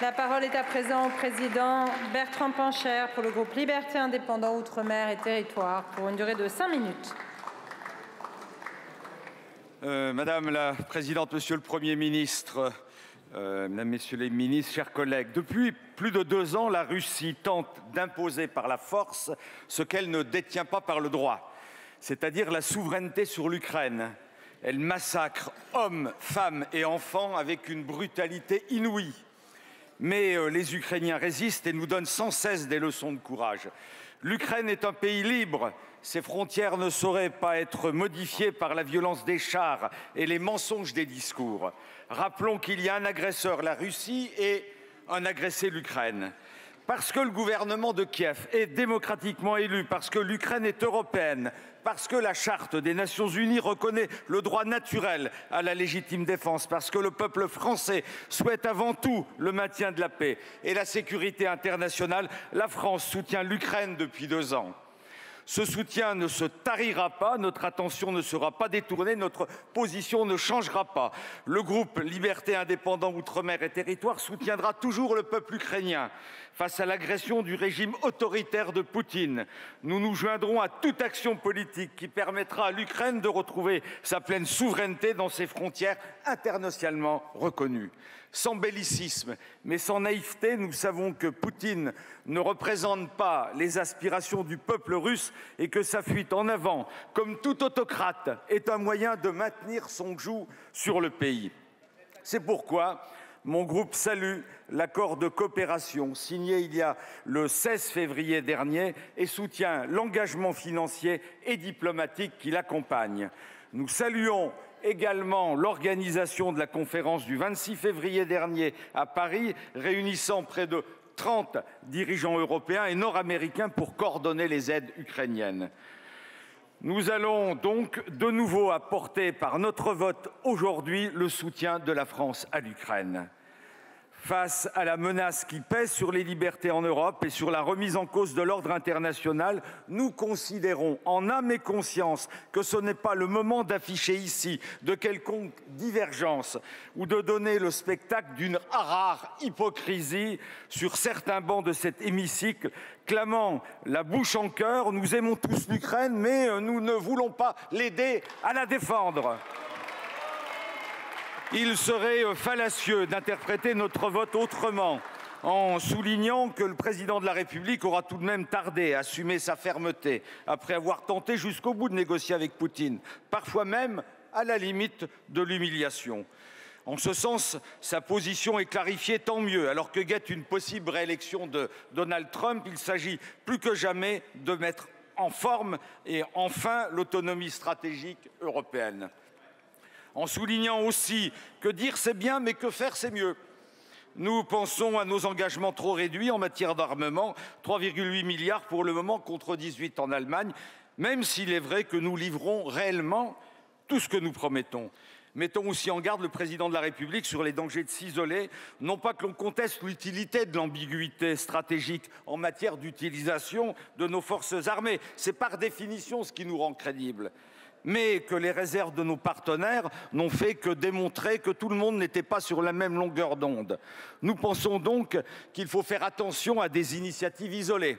La parole est à présent au président Bertrand Pancher pour le groupe Liberté Indépendant Outre-mer et Territoires pour une durée de cinq minutes. Euh, Madame la Présidente, Monsieur le Premier ministre, euh, Mesdames, Messieurs les ministres, chers collègues, depuis plus de deux ans, la Russie tente d'imposer par la force ce qu'elle ne détient pas par le droit, c'est-à-dire la souveraineté sur l'Ukraine. Elle massacre hommes, femmes et enfants avec une brutalité inouïe mais euh, les Ukrainiens résistent et nous donnent sans cesse des leçons de courage. L'Ukraine est un pays libre. Ses frontières ne sauraient pas être modifiées par la violence des chars et les mensonges des discours. Rappelons qu'il y a un agresseur, la Russie, et un agressé, l'Ukraine parce que le gouvernement de Kiev est démocratiquement élu, parce que l'Ukraine est européenne, parce que la charte des Nations unies reconnaît le droit naturel à la légitime défense, parce que le peuple français souhaite avant tout le maintien de la paix et la sécurité internationale, la France soutient l'Ukraine depuis deux ans. Ce soutien ne se tarira pas, notre attention ne sera pas détournée, notre position ne changera pas. Le groupe Liberté indépendant Outre-mer et Territoire soutiendra toujours le peuple ukrainien face à l'agression du régime autoritaire de Poutine. Nous nous joindrons à toute action politique qui permettra à l'Ukraine de retrouver sa pleine souveraineté dans ses frontières internationalement reconnues sans bellicisme, mais sans naïveté, nous savons que Poutine ne représente pas les aspirations du peuple russe et que sa fuite en avant, comme tout autocrate, est un moyen de maintenir son joug sur le pays. C'est pourquoi mon groupe salue l'accord de coopération signé il y a le 16 février dernier et soutient l'engagement financier et diplomatique qui l'accompagne. Nous saluons également l'organisation de la conférence du 26 février dernier à Paris, réunissant près de 30 dirigeants européens et nord-américains pour coordonner les aides ukrainiennes. Nous allons donc de nouveau apporter par notre vote aujourd'hui le soutien de la France à l'Ukraine. Face à la menace qui pèse sur les libertés en Europe et sur la remise en cause de l'ordre international, nous considérons en âme et conscience que ce n'est pas le moment d'afficher ici de quelconque divergence ou de donner le spectacle d'une rare hypocrisie sur certains bancs de cet hémicycle clamant la bouche en cœur Nous aimons tous l'Ukraine, mais nous ne voulons pas l'aider à la défendre. Il serait euh, fallacieux d'interpréter notre vote autrement en soulignant que le président de la République aura tout de même tardé à assumer sa fermeté après avoir tenté jusqu'au bout de négocier avec Poutine, parfois même à la limite de l'humiliation. En ce sens, sa position est clarifiée, tant mieux. Alors que guette une possible réélection de Donald Trump, il s'agit plus que jamais de mettre en forme et enfin l'autonomie stratégique européenne en soulignant aussi que dire c'est bien, mais que faire c'est mieux. Nous pensons à nos engagements trop réduits en matière d'armement, 3,8 milliards pour le moment contre 18 en Allemagne, même s'il est vrai que nous livrons réellement tout ce que nous promettons. Mettons aussi en garde le président de la République sur les dangers de s'isoler, non pas que l'on conteste l'utilité de l'ambiguïté stratégique en matière d'utilisation de nos forces armées, c'est par définition ce qui nous rend crédibles mais que les réserves de nos partenaires n'ont fait que démontrer que tout le monde n'était pas sur la même longueur d'onde. Nous pensons donc qu'il faut faire attention à des initiatives isolées.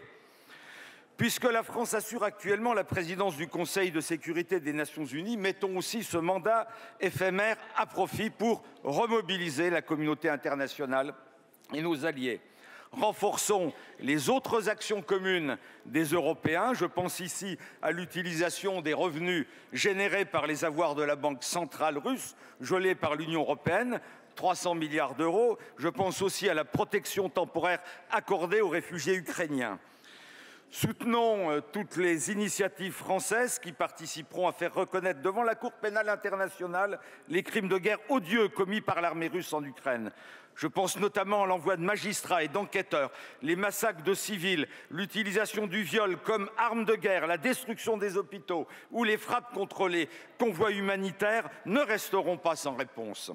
Puisque la France assure actuellement la présidence du Conseil de sécurité des Nations unies, mettons aussi ce mandat éphémère à profit pour remobiliser la communauté internationale et nos alliés renforçons les autres actions communes des Européens. Je pense ici à l'utilisation des revenus générés par les avoirs de la Banque centrale russe, gelés par l'Union européenne, 300 milliards d'euros. Je pense aussi à la protection temporaire accordée aux réfugiés ukrainiens. Soutenons euh, toutes les initiatives françaises qui participeront à faire reconnaître devant la Cour pénale internationale les crimes de guerre odieux commis par l'armée russe en Ukraine. Je pense notamment à l'envoi de magistrats et d'enquêteurs, les massacres de civils, l'utilisation du viol comme arme de guerre, la destruction des hôpitaux ou les frappes contre les convois humanitaires ne resteront pas sans réponse.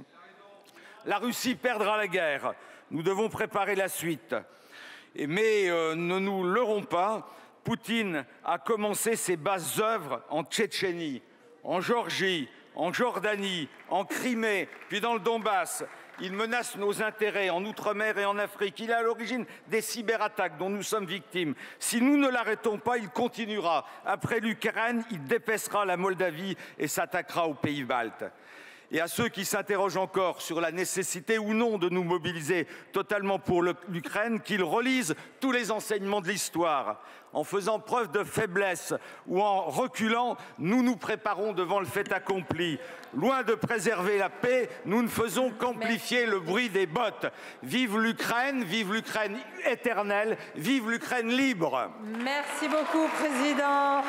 La Russie perdra la guerre. Nous devons préparer la suite. Mais euh, ne nous leurrons pas, Poutine a commencé ses basses œuvres en Tchétchénie, en Géorgie, en Jordanie, en Crimée, puis dans le Donbass Il menace nos intérêts en Outre-mer et en Afrique. Il est à l'origine des cyberattaques dont nous sommes victimes. Si nous ne l'arrêtons pas, il continuera. Après l'Ukraine, il dépaissera la Moldavie et s'attaquera aux pays baltes et à ceux qui s'interrogent encore sur la nécessité ou non de nous mobiliser totalement pour l'Ukraine, qu'ils relisent tous les enseignements de l'histoire. En faisant preuve de faiblesse ou en reculant, nous nous préparons devant le fait accompli. Loin de préserver la paix, nous ne faisons qu'amplifier le bruit des bottes. Vive l'Ukraine, vive l'Ukraine éternelle, vive l'Ukraine libre. Merci beaucoup, Président.